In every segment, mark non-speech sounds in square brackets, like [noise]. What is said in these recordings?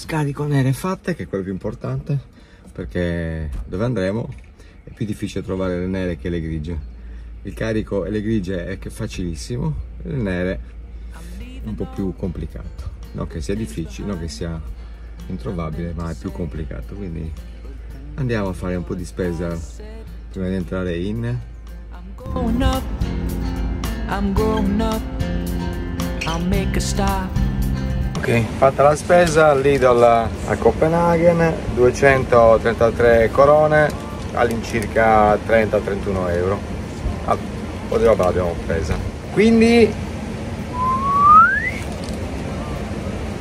scarico nere fatte che è quello più importante perché dove andremo è più difficile trovare le nere che le grigie. Il carico e le grigie è facilissimo le nere un po' più complicato. Non che sia difficile non che sia introvabile ma è più complicato quindi andiamo a fare un po' di spesa prima di entrare in I'm grown up. I'll make a stop Ok, fatta la spesa, Lidl a Copenaghen, 233 corone, all'incirca 30-31 euro. Ah, un po' di roba l'abbiamo presa. Quindi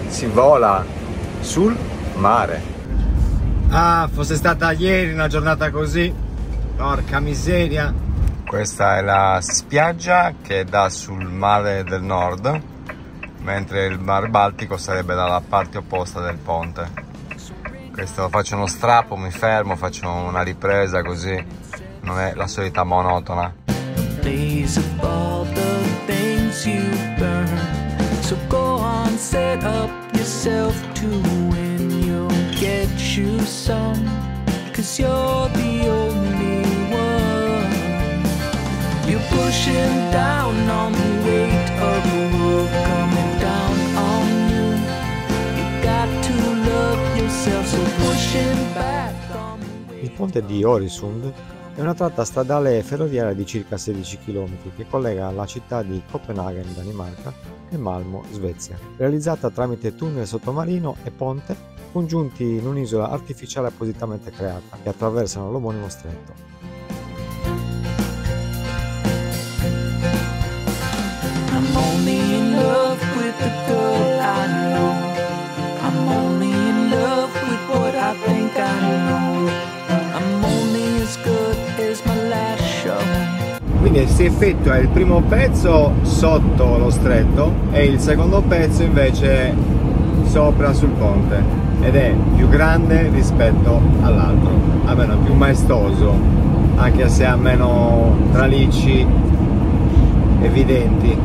si vola sul mare. Ah, fosse stata ieri una giornata così, porca miseria. Questa è la spiaggia che dà sul mare del nord mentre il Mar Baltico sarebbe dalla parte opposta del ponte. Questo faccio uno strappo, mi fermo, faccio una ripresa così non è la solita monotona. You're pushing down on the weight Il ponte di Orisund è una tratta stradale ferroviaria di circa 16 km che collega la città di Copenaghen, Danimarca, e Malmo, Svezia, realizzata tramite tunnel sottomarino e ponte congiunti in un'isola artificiale appositamente creata che attraversano l'omonimo stretto. I'm only in love with the girl Quindi si effettua il primo pezzo sotto lo stretto e il secondo pezzo invece sopra sul ponte ed è più grande rispetto all'altro, almeno più maestoso, anche se ha meno tralicci evidenti.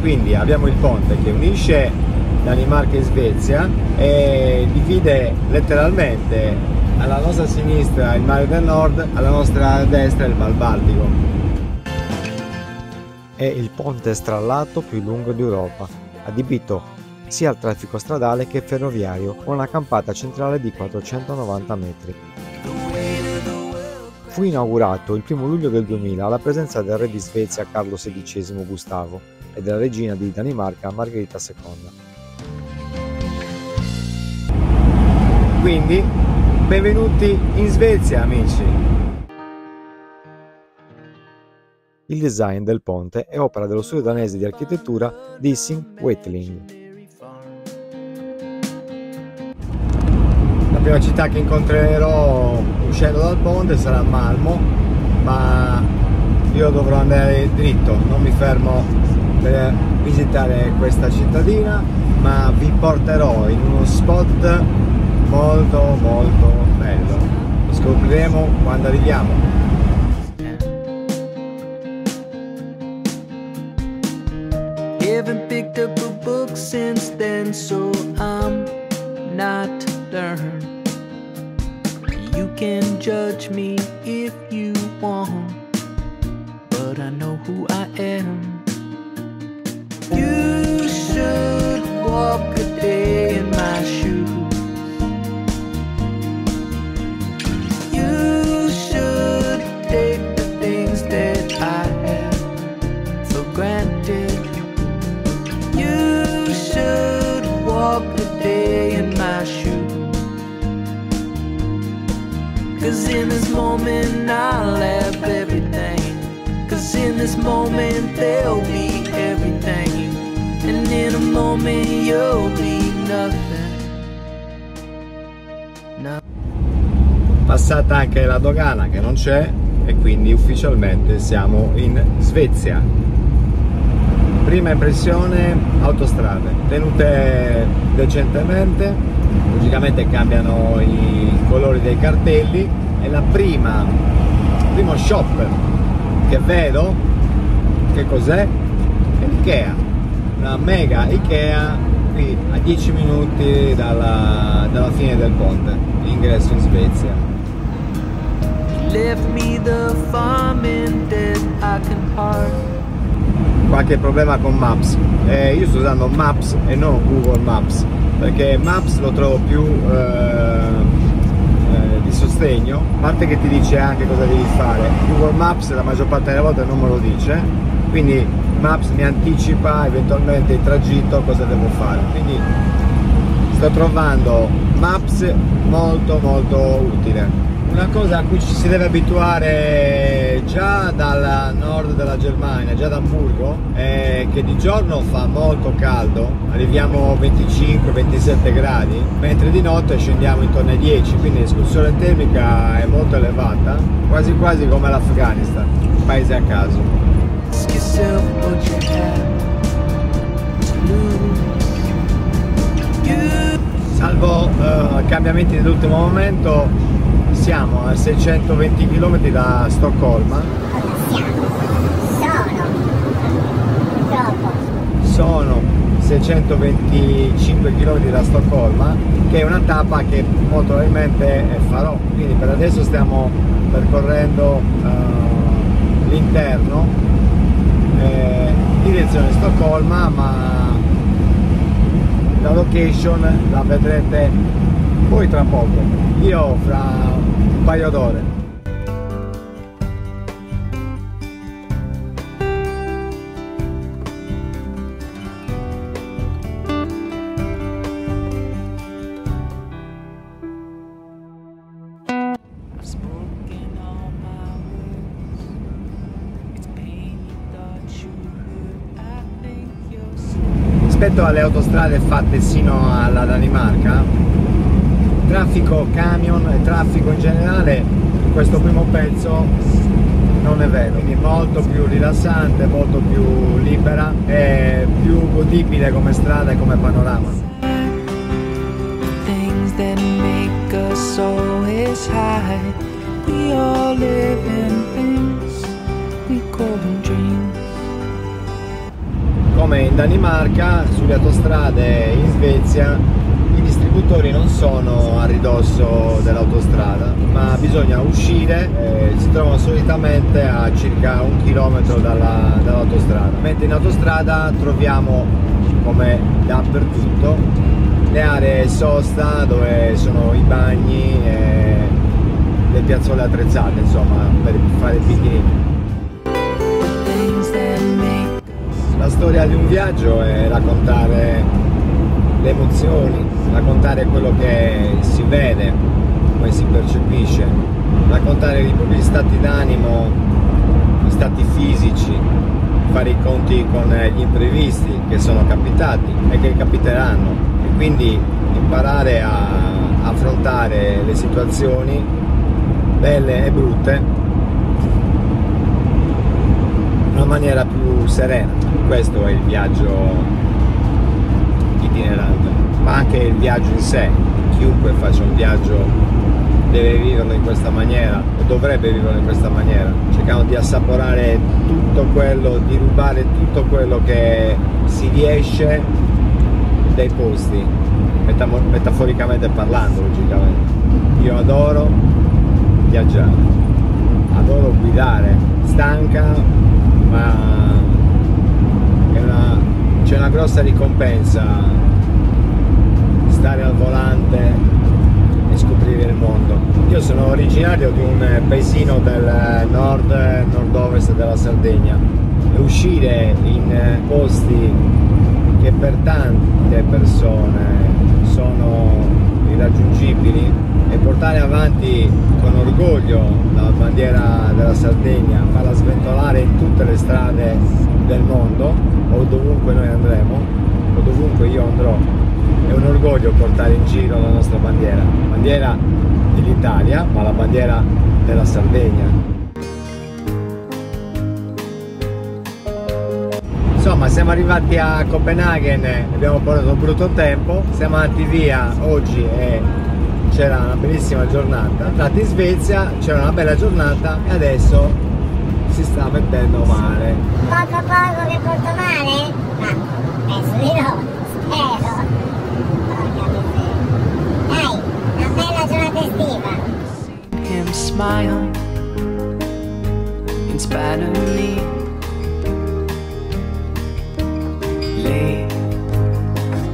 quindi abbiamo il ponte che unisce Danimarca e Svezia e divide letteralmente alla nostra sinistra il mare del nord, alla nostra destra il mar Baltico. È il ponte strallato più lungo d'Europa, adibito sia al traffico stradale che ferroviario, con una campata centrale di 490 metri. Fu inaugurato il 1 luglio del 2000 alla presenza del re di Svezia Carlo XVI Gustavo e della regina di Danimarca Margherita II. Quindi, benvenuti in Svezia amici! Il design del ponte è opera dello studio danese di architettura Dissing Wetling. La prima città che incontrerò uscendo dal ponte sarà Malmo, ma io dovrò andare dritto, non mi fermo per visitare questa cittadina ma vi porterò in uno spot molto molto bello lo scopriremo quando arriviamo Haven't picked up a book since then, so I'm not learned. You can judge me if you want, but I know who I am. You ufficialmente siamo in Svezia. Prima impressione autostrade, tenute decentemente, logicamente cambiano i colori dei cartelli e la prima, primo shop che vedo che cos'è? È l'Ikea, la mega Ikea qui a 10 minuti dalla, dalla fine del ponte, l'ingresso in Svezia. Qualche problema con Maps. Eh, io sto usando Maps e non Google Maps perché Maps lo trovo più eh, eh, di sostegno, a parte che ti dice anche cosa devi fare. Google Maps la maggior parte delle volte non me lo dice, quindi Maps mi anticipa eventualmente il tragitto cosa devo fare. Quindi sto trovando Maps molto molto utile. Una cosa a cui ci si deve abituare già dal nord della Germania, già da Hamburgo, è che di giorno fa molto caldo, arriviamo a 25-27 gradi, mentre di notte scendiamo intorno ai 10, quindi l'escursione termica è molto elevata, quasi quasi come l'Afghanistan, un paese a caso. Salvo eh, cambiamenti dell'ultimo momento, siamo a 620 km da Stoccolma, sono 625 km da Stoccolma, che è una tappa che molto probabilmente farò. Quindi per adesso stiamo percorrendo eh, l'interno, eh, direzione Stoccolma, ma la location la vedrete voi tra poco. Io fra paio d'ore. Rispetto alle autostrade fatte sino alla Danimarca, traffico camion e traffico in generale questo primo pezzo non è vero, quindi molto più rilassante, molto più libera e più godibile come strada e come panorama. Come in Danimarca, sulle autostrade in Svezia i distributori non sono a ridosso dell'autostrada, ma bisogna uscire, eh, si trovano solitamente a circa un chilometro dalla- dall'autostrada. Mentre in autostrada troviamo, come dappertutto, le aree sosta dove sono i bagni e le piazzole attrezzate, insomma, per fare il make La storia di un viaggio è raccontare le emozioni, raccontare quello che si vede, come si percepisce, raccontare i propri stati d'animo, gli stati fisici, fare i conti con gli imprevisti che sono capitati e che capiteranno. E quindi imparare a affrontare le situazioni belle e brutte in una maniera più serena. Questo è il viaggio itinerante, ma anche il viaggio in sé. Chiunque faccia un viaggio deve viverlo in questa maniera o dovrebbe viverlo in questa maniera, cercando di assaporare tutto quello, di rubare tutto quello che si riesce dai posti, metaforicamente parlando, logicamente. Io adoro viaggiare, adoro guidare, stanca, ma una- c'è una grossa ricompensa stare al volante e scoprire il mondo. Io sono originario di un paesino del nord nord-ovest della Sardegna e uscire in posti che per tante persone sono irraggiungibili e portare avanti con orgoglio la bandiera della Sardegna, farla sventolare in tutte le strade del mondo o dovunque noi andremo o dovunque io andrò è un orgoglio portare in giro la nostra bandiera, bandiera dell'Italia, ma la bandiera della Sardegna. Insomma, siamo arrivati a Copenaghen, abbiamo portato un brutto tempo, siamo andati via oggi e c'era una bellissima giornata. Entrati in Svezia, c'era una bella giornata e adesso si sta mettendo male. Poco poco che porto male? Ma penso di no, spero. Him smile in spite of me.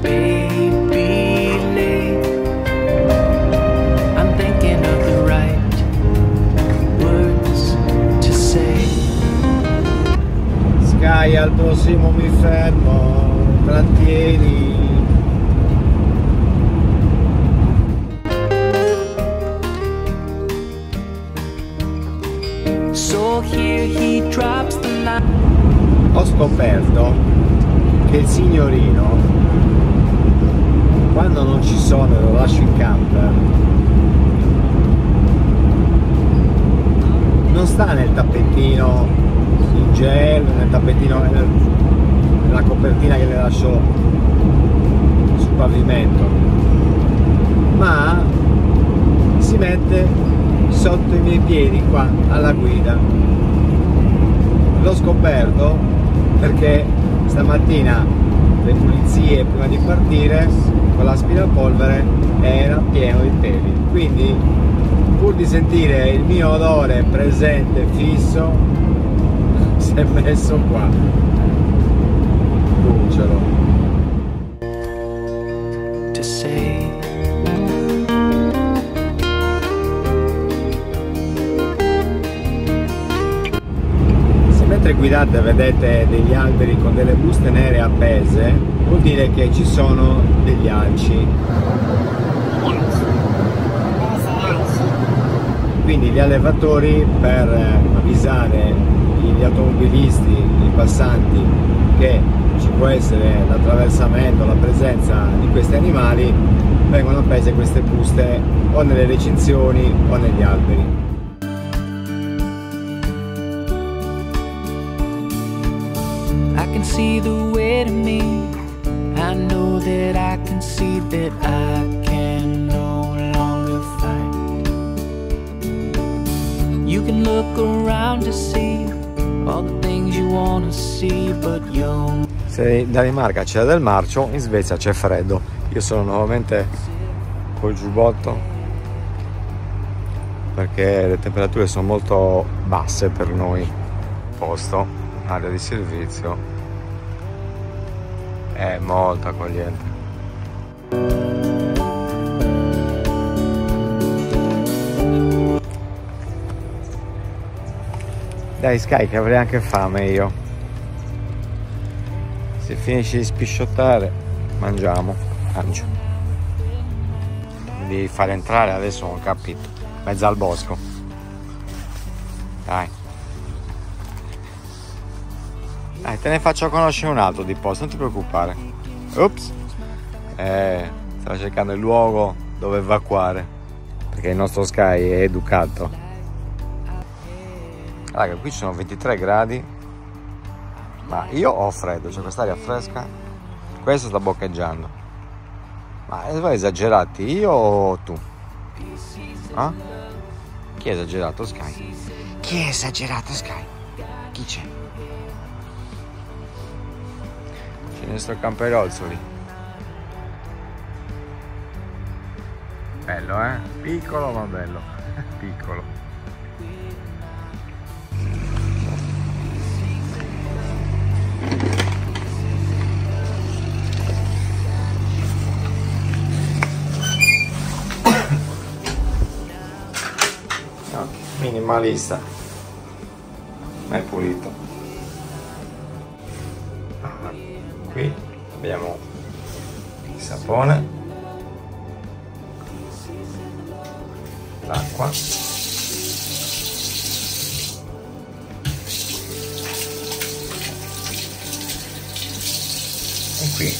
Baby. I'm thinking of the right words to say. Sky al prossimo mi fermo, trattieni. Ho scoperto che il signorino, quando non ci sono e lo lascio in camper, non sta nel tappetino in gel, nel tappetino, nel- nella copertina che le lascio sul pavimento, ma si mette sotto i miei piedi qua alla guida. L'ho scoperto perché stamattina le pulizie prima di partire con l'aspirapolvere era pieno di peli. Quindi pur di sentire il mio odore presente, fisso, [laughs] si è messo qua. Guidate vedete degli alberi con delle buste nere appese, vuol dire che ci sono degli alci. Quindi gli allevatori per avvisare gli automobilisti, i passanti che ci può essere l'attraversamento, la presenza di questi animali, vengono appese queste buste o nelle recinzioni o negli alberi. See the way to me. I know that I can see that I can no longer fight. You can look around to see all the things you want to see, but you'll Se in Danimarca c'è del marcio, in Svezia c'è freddo. Io sono nuovamente col giubbotto perché le temperature sono molto basse per noi. Posto, area di servizio è molto accogliente. Dai Sky che avrei anche fame io. Se finisci di spisciottare, mangiamo. Mangio. Devi fare entrare adesso, ho capito. Mezzo al bosco. Dai. Dai, te ne faccio conoscere un altro di posto, non ti preoccupare. Ops. Eh, stavo cercando il luogo dove evacuare. Perché il nostro Sky è educato. Raga, qui ci sono 23 gradi. Ma io ho freddo, c'è quest'aria fresca. Questo sta boccheggiando. Ma voi esagerati, io o tu? Ah? Chi è esagerato Sky? Chi è esagerato Sky? Chi c'è? Nostro camperozzoli. Bello eh? Piccolo ma bello. [laughs] Piccolo. [coughs] Minimalista ma è pulito abbiamo il sapone l'acqua e qui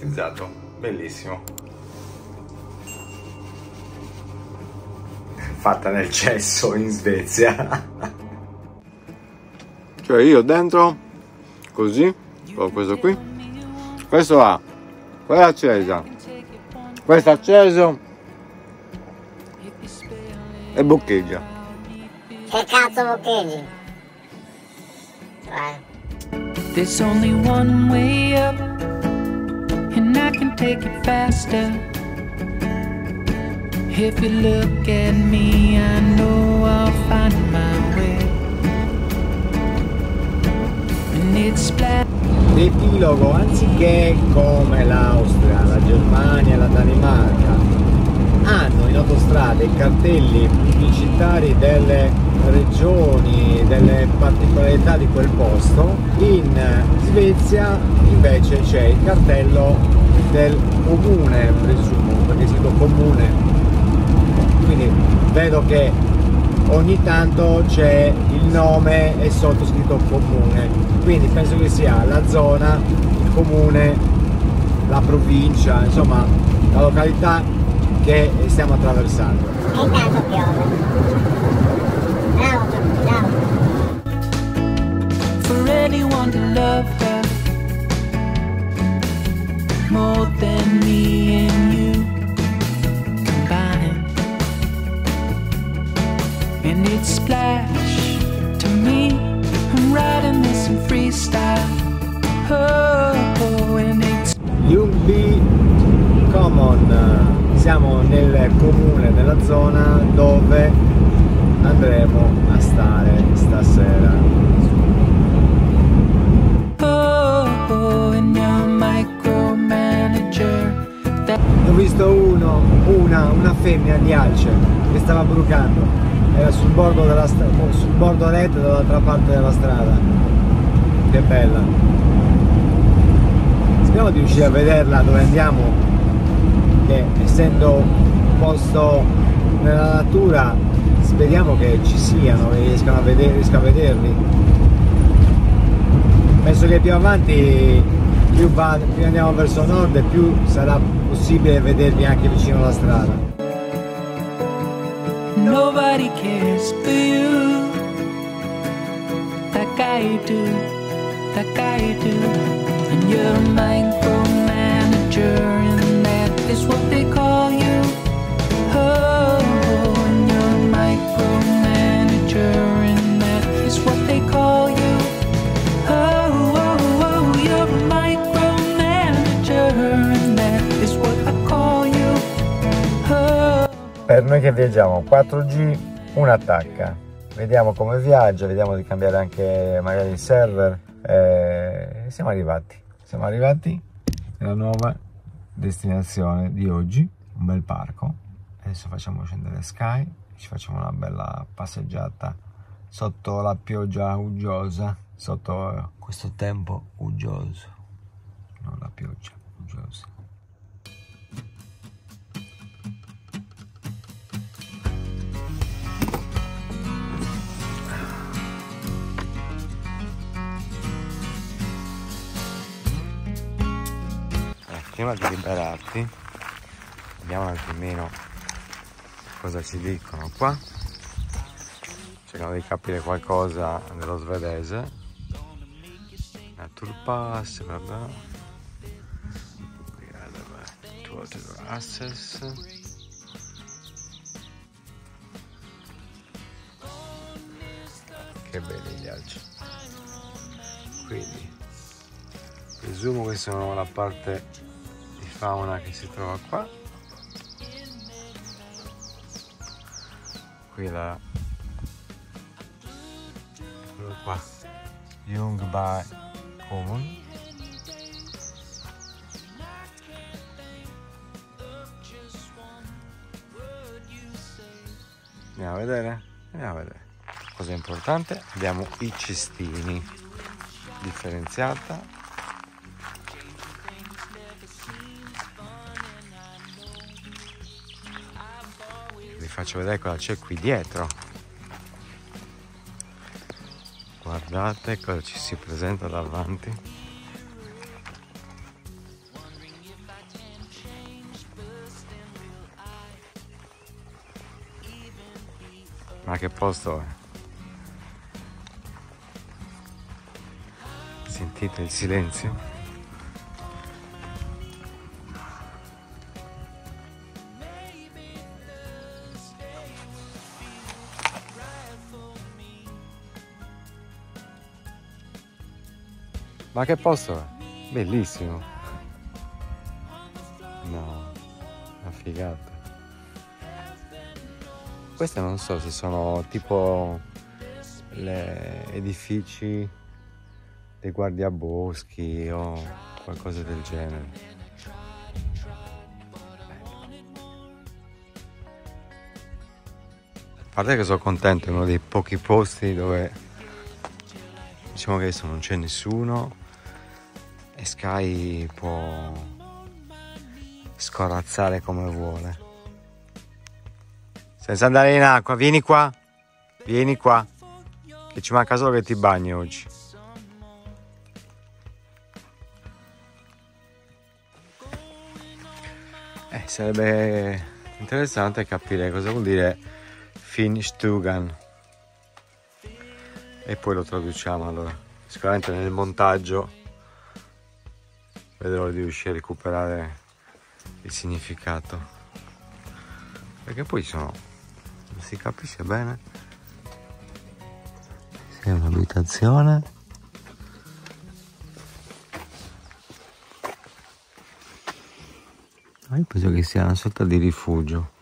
tutto automatizzato bellissimo fatta nel cesso in Svezia. [laughs] cioè io dentro, così, ho questo qui, questo ha, quella accesa, questo acceso e boccheggia. Che cazzo boccheggi? Eh. There's only one way up, and I can take it faster. If you look at me, I know I'll find my way. And it's black. L'epilogo, anziché come l'Austria, la Germania la Danimarca, hanno in autostrada i cartelli pubblicitari delle regioni, delle particolarità di quel posto, in Svezia invece c'è il cartello del comune, presumo, perché è scritto comune. Quindi vedo che ogni tanto c'è il nome e sottoscritto comune. Quindi penso che sia la zona, il comune, la provincia, insomma la località che stiamo attraversando. E intanto piove. Bravo, bravo. for anyone to love her more than me and you combined. And it's splash to me. I'm riding this in freestyle. Oh, oh, and it's Ljungby Common, uh, siamo nel comune, nella zona dove andremo a stare stasera. oh, oh Ho visto uno, una, una femmina di alce che stava brucando, era sul bordo della stra- sul bordo letto dall'altra parte della strada. Che bella. Speriamo di riuscire a vederla dove andiamo, che essendo un posto nella natura speriamo che ci siano e riescano a, vedere, riesca a vederli. Penso che più avanti, più, va- più andiamo verso nord e più sarà possibile vederli anche vicino alla strada. Nobody cares for you like I do, like I do. And you're a micromanager, is what they call you. Oh, and you're micromanager, and that is what they call you. Oh, oh, oh, you're micromanager, and that is what I call you. Oh. Per noi che viaggiamo 4G, un'attacca. Vediamo come viaggia, vediamo di cambiare anche magari il server. Eh, siamo arrivati, siamo arrivati nella nuova destinazione di oggi, un bel parco. Adesso facciamo scendere Sky, ci facciamo una bella passeggiata sotto la pioggia uggiosa, sotto questo tempo uggioso, non la pioggia uggiosa. Prima di liberarti vediamo un attimino cosa ci dicono qua. Cercano di capire qualcosa dello svedese. Dove Total Access che belli gli alci quindi presumo che sono la parte fauna che si trova qua. Qui la eccolo qua. Jungby Common. Andiamo a vedere andiamo a vedere. Cosa importante abbiamo i cestini. Differenziata faccio vedere cosa c'è qui dietro guardate cosa ci si presenta davanti Ma che posto è? Sentite il silenzio? Ma che posto è? Bellissimo. No, una figata. Queste non so se sono tipo le edifici dei guardiaboschi o qualcosa del genere. A parte che sono contento, è uno dei pochi posti dove diciamo che adesso non c'è nessuno Sky può scorazzare come vuole. Senza andare in acqua, vieni qua, vieni qua, che ci manca solo che ti bagni oggi. Eh, sarebbe interessante capire cosa vuol dire Finstugan. E poi lo traduciamo allora. Sicuramente nel montaggio vedrò di riuscire a recuperare il significato. Perché poi sono non si capisce bene. Se è un'abitazione. Ma io penso che sia una sorta di rifugio.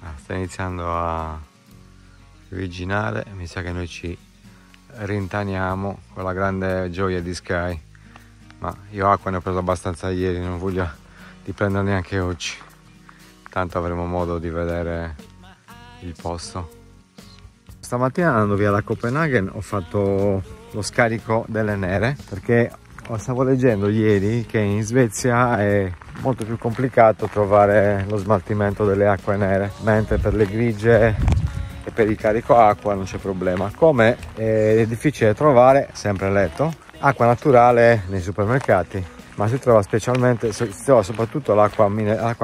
Ah, sta iniziando a originale mi sa che noi ci rintaniamo con la grande gioia di Sky. Ma io acqua ne ho preso abbastanza ieri non voglio di prendere neanche oggi. Tanto avremo modo di vedere il posto. Stamattina andando via da Copenaghen ho fatto lo scarico delle nere perché stavo leggendo ieri che in Svezia è molto più complicato trovare lo smaltimento delle acque nere mentre per le grigie per il carico acqua non c'è problema. Come è difficile trovare sempre letto acqua naturale nei supermercati ma si trova specialmente si trova soprattutto l'acqua,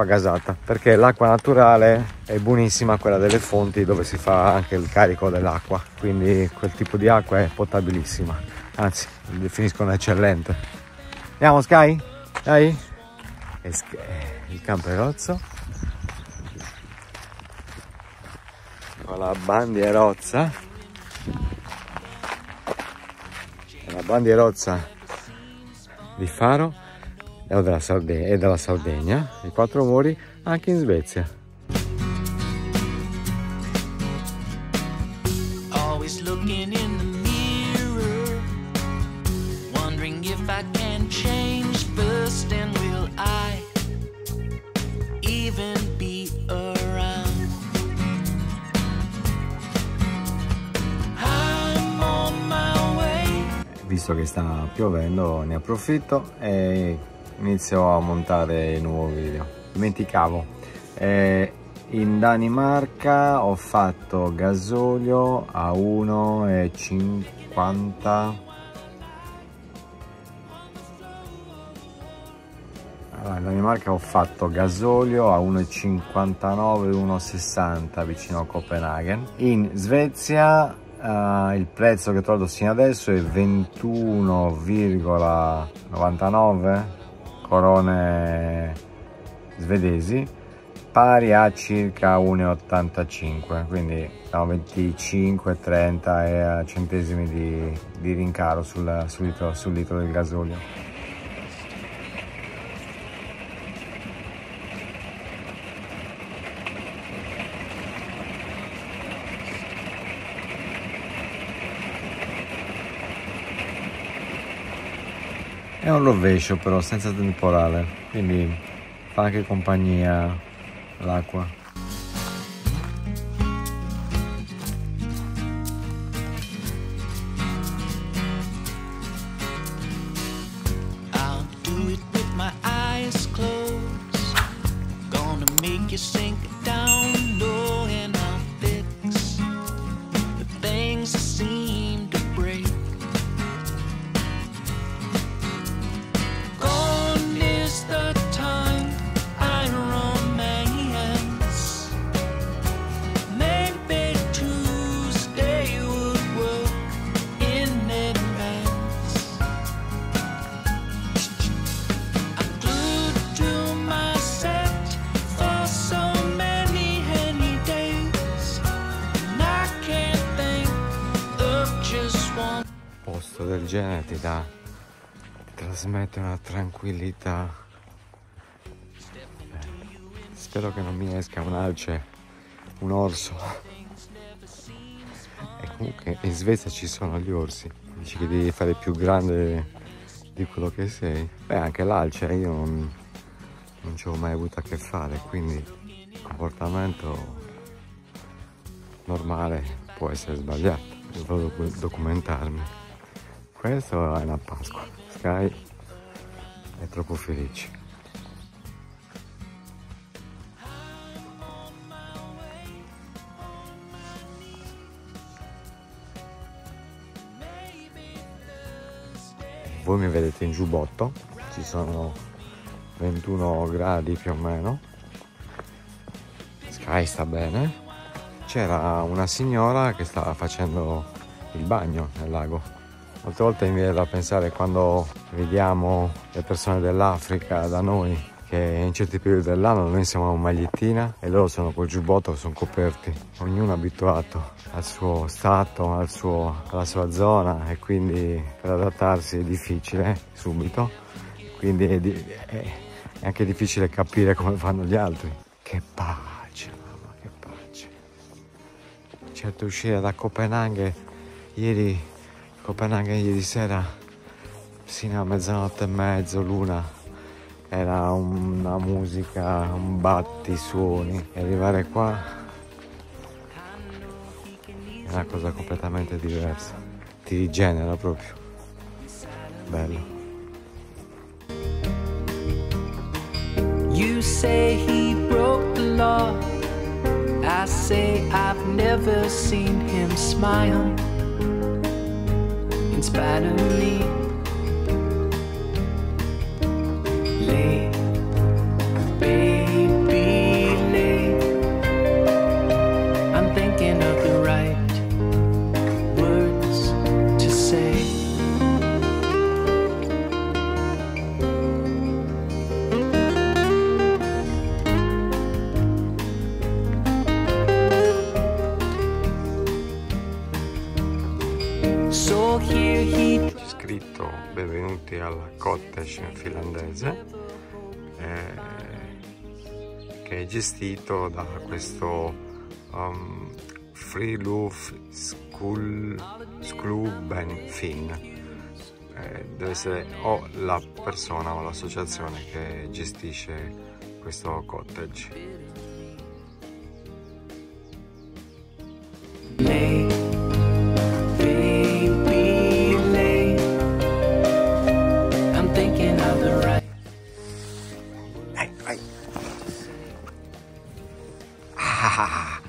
gasata perché l'acqua naturale è buonissima quella delle fonti dove si fa anche il carico dell'acqua quindi quel tipo di acqua è potabilissima anzi definiscono eccellente. Andiamo Sky? dai? Il camperozzo con la bandierozza. La bandierozza di Faro e della, Sardegna, e della Sardegna i quattro muri anche in Svezia. Always looking visto che sta piovendo ne approfitto e inizio a montare il nuovo video. Dimenticavo. Eh, in Danimarca ho fatto gasolio a 1,50 allora, in Danimarca ho fatto gasolio a 1,59 1,60 vicino a Copenaghen. In Svezia Uh, il prezzo che trovo sino adesso è 21,99 corone svedesi pari a circa 1,85 quindi siamo 25-30 centesimi di, di rincaro sul, sul, litro, sul litro del gasolio È un rovescio però senza temporale, quindi fa anche compagnia l'acqua. Posto del genere ti dà trasmette una tranquillità. Spero che non mi esca un alce un orso. E comunque in Svezia ci sono gli orsi. Dici che devi fare più grande di quello che sei. Beh anche l'alce io non, non ci ho mai avuto a che fare quindi il comportamento normale può essere sbagliato. Devo documentarmi questo è una Pasqua Sky è troppo felice. Voi mi vedete in giubbotto ci sono 21 gradi più o meno. Sky sta bene. C'era una signora che stava facendo il bagno nel lago molte volte mi viene da pensare quando vediamo le persone dell'Africa da noi che in certi periodi dell'anno noi siamo in magliettina e loro sono col giubbotto, sono coperti, ognuno abituato al suo stato, al suo, alla sua zona e quindi per adattarsi è difficile subito, quindi è, di, è, è anche difficile capire come fanno gli altri. Che pace, mamma, che pace. Certo uscire da Copenaghen ieri, Copenaghen ieri sera, sino a mezzanotte e mezzo, l'una, era una musica, un battisuoni e arrivare qua è una cosa completamente diversa, ti rigenera proprio, bello. You say he broke the law. I say I've never seen him smile. In spite of me. Gestito da questo um, Friluf Skul, Skluben Finn. Eh, deve essere o la persona o l'associazione che gestisce questo cottage. Ah, ah,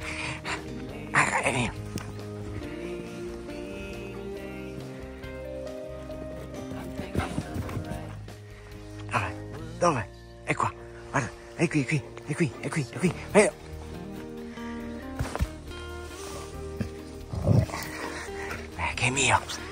è? È qua. Guarda, è qui, è qui, è qui, è qui, è qui. Vai. Eh, che è mio.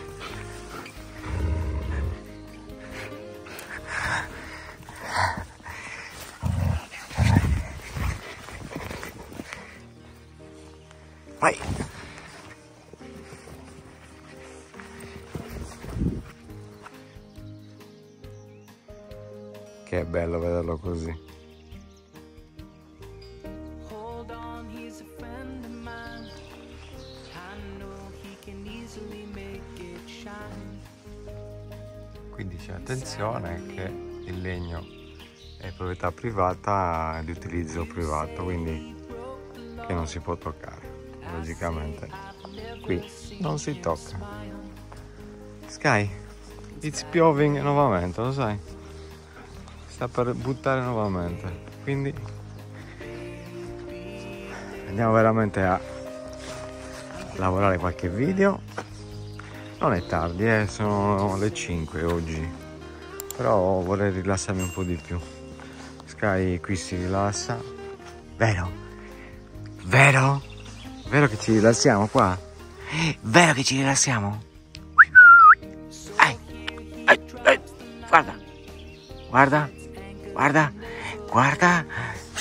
Privata di utilizzo privato, quindi che non si può toccare. Logicamente qui non si tocca. Sky, it's pioving nuovamente, lo sai? Sta per buttare nuovamente. Quindi andiamo veramente a lavorare qualche video. Non è tardi, eh, sono le 5 oggi. Però vorrei rilassarmi un po' di più. Sky qui si rilassa. Vero? Vero? Vero che ci rilassiamo qua? Vero che ci rilassiamo? Ai, ai, ai, guarda, guarda, guarda, guarda.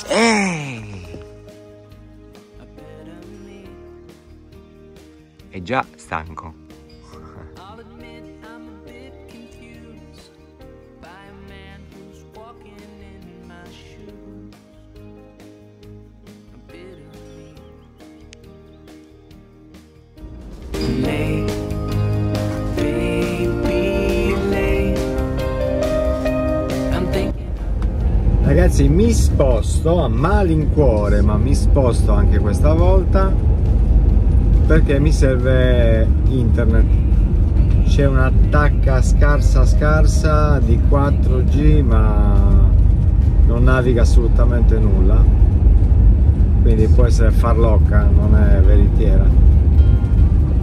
Ehi! È già stanco. Ragazzi mi sposto a malincuore ma mi sposto anche questa volta perché mi serve internet. C'è un'attacca scarsa scarsa di 4G ma non naviga assolutamente nulla. Quindi può essere farlocca non è veritiera.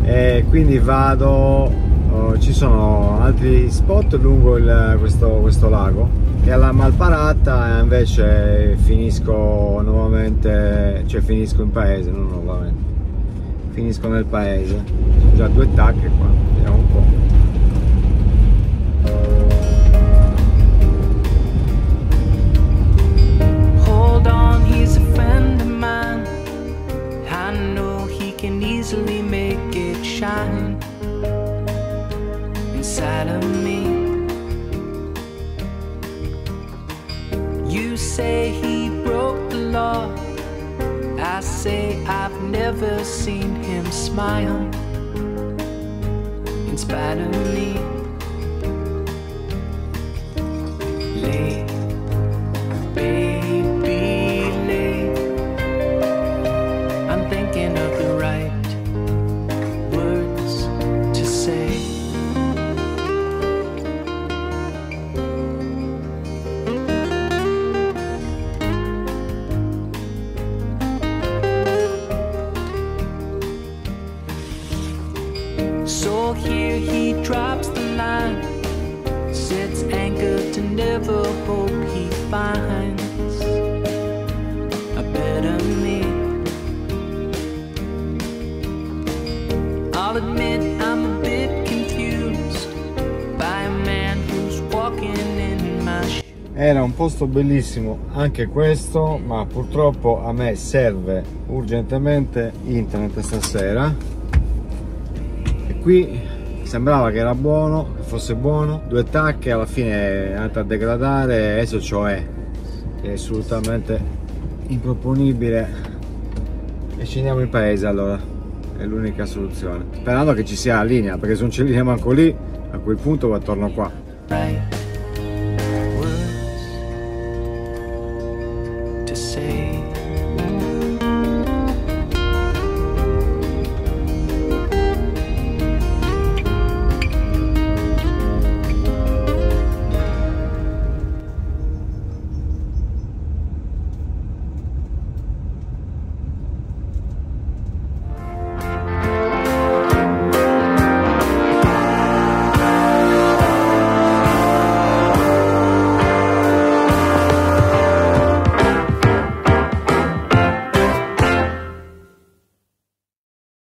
E quindi vado oh, ci sono altri spot lungo il, questo, questo lago e alla Malparata invece finisco nuovamente cioè finisco in paese non nuovamente. Finisco nel paese. Sono già due tacche qua vediamo un po' Hold on, he's say he broke the law. I say I've never seen him smile in spite of me. Late, baby, Era un posto bellissimo anche questo, ma purtroppo a me serve urgentemente internet stasera. E qui sembrava che era buono, che fosse buono, due tacche, alla fine è andata a degradare, adesso cioè è assolutamente improponibile. E scendiamo in paese allora, è l'unica soluzione. Sperando che ci sia la linea, perché se non c'è linea manco lì, a quel punto va torno qua.